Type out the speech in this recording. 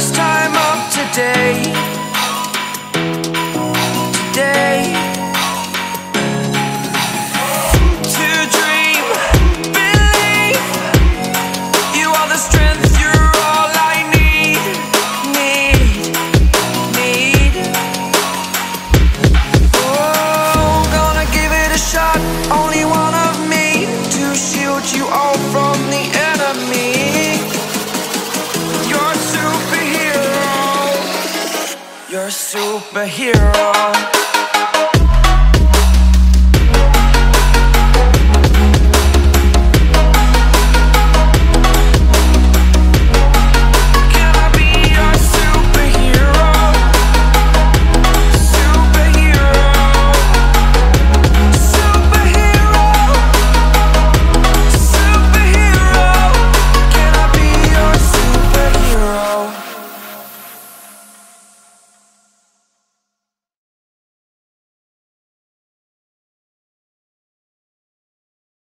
first time of today. Today. To dream, believe You are the strength superhero.